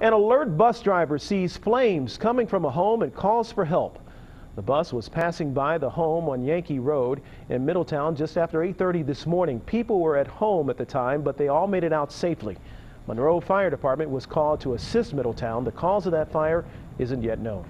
An alert bus driver sees flames coming from a home and calls for help. The bus was passing by the home on Yankee Road in Middletown just after 8:30 this morning. People were at home at the time, but they all made it out safely. Monroe Fire Department was called to assist Middletown. The cause of that fire isn't yet known.